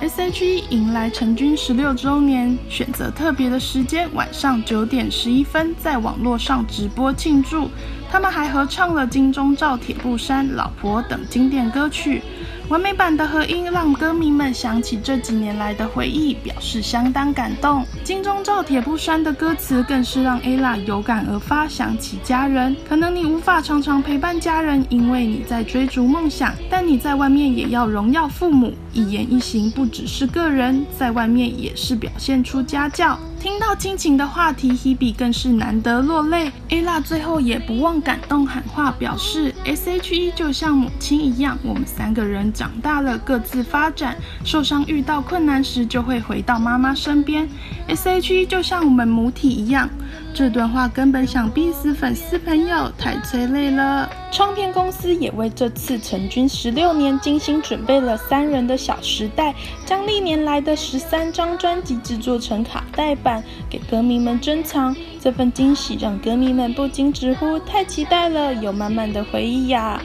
S.H.E 迎来成军十六周年，选择特别的时间，晚上九点十一分在网络上直播庆祝。他们还合唱了《金钟罩铁布衫》《老婆》等经典歌曲。完美版的合音让歌迷们想起这几年来的回忆，表示相当感动。金钟罩铁布衫的歌词更是让 ella 有感而发，想起家人。可能你无法常常陪伴家人，因为你在追逐梦想，但你在外面也要荣耀父母。一言一行不只是个人，在外面也是表现出家教。听到亲情的话题，Hebe 更是难得落泪。ella 最后也不忘感动喊话，表示 S.H.E 就像母亲一样，我们三个人长大了，各自发展，受伤遇到困难时就会回到妈妈身边。S.H.E 就像我们母体一样。这段话根本想逼死粉丝朋友，太催泪了。唱片公司也为这次成军十六年精心准备了三人的小时代，将历年来的十三张专辑制作成卡带版，给歌迷们珍藏。这份惊喜让歌迷们不禁直呼太期待了，有满满的回忆呀。